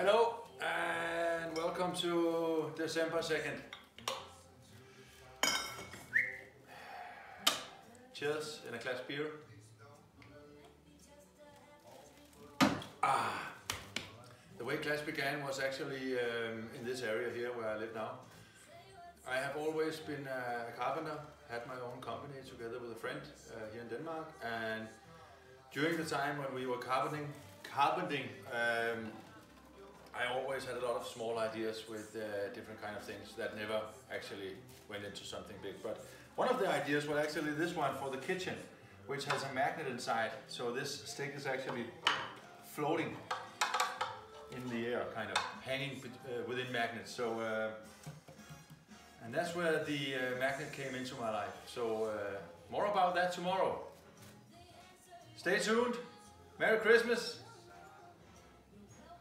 Hello and welcome to December 2nd. Cheers in a glass beer. Ah, the way class began was actually um, in this area here where I live now. I have always been a carpenter, had my own company together with a friend uh, here in Denmark and during the time when we were carpenting, carpenting um, I always had a lot of small ideas with uh, different kind of things that never actually went into something big. But one of the ideas was actually this one for the kitchen, which has a magnet inside. So this stick is actually floating in the air, kind of hanging uh, within magnets. So, uh, and that's where the uh, magnet came into my life. So uh, more about that tomorrow. Stay tuned. Merry Christmas.